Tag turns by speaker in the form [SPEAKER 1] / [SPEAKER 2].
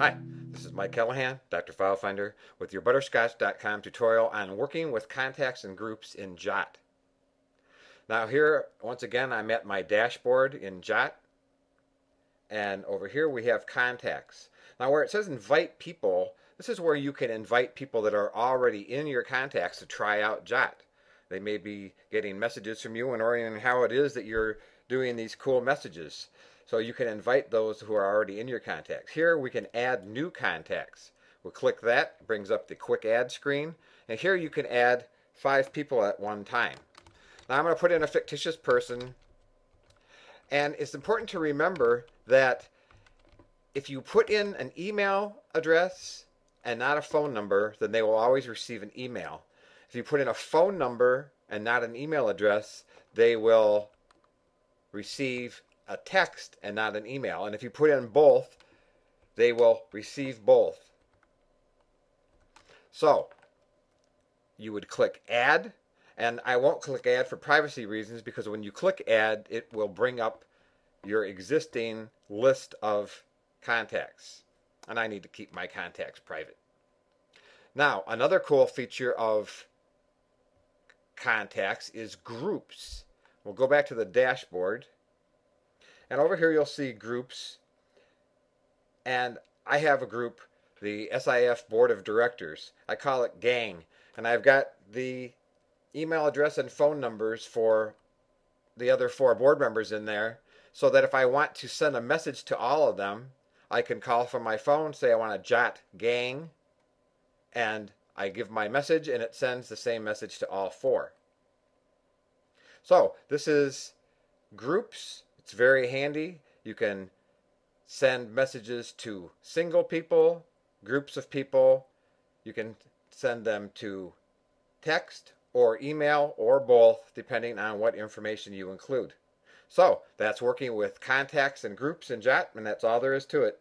[SPEAKER 1] Hi, this is Mike Callahan, Dr. FileFinder, with your Butterscotch.com tutorial on working with contacts and groups in Jott. Now here, once again, I'm at my dashboard in Jott. And over here we have contacts. Now where it says invite people, this is where you can invite people that are already in your contacts to try out Jott. They may be getting messages from you and orienting how it is that you're doing these cool messages. So you can invite those who are already in your contacts. Here we can add new contacts. We'll click that, brings up the quick add screen. And here you can add five people at one time. Now I'm going to put in a fictitious person. And it's important to remember that if you put in an email address and not a phone number, then they will always receive an email. If you put in a phone number and not an email address, they will receive a text and not an email. And if you put in both, they will receive both. So you would click add and I won't click add for privacy reasons because when you click add it will bring up your existing list of contacts and I need to keep my contacts private. Now another cool feature of contacts is groups. We'll go back to the dashboard and over here you'll see groups. And I have a group, the SIF Board of Directors. I call it Gang. And I've got the email address and phone numbers for the other four board members in there so that if I want to send a message to all of them, I can call from my phone, say I want to jot gang, and I give my message and it sends the same message to all four. So this is groups it's very handy. You can send messages to single people, groups of people. You can send them to text or email or both, depending on what information you include. So that's working with contacts and groups in Jott, and that's all there is to it.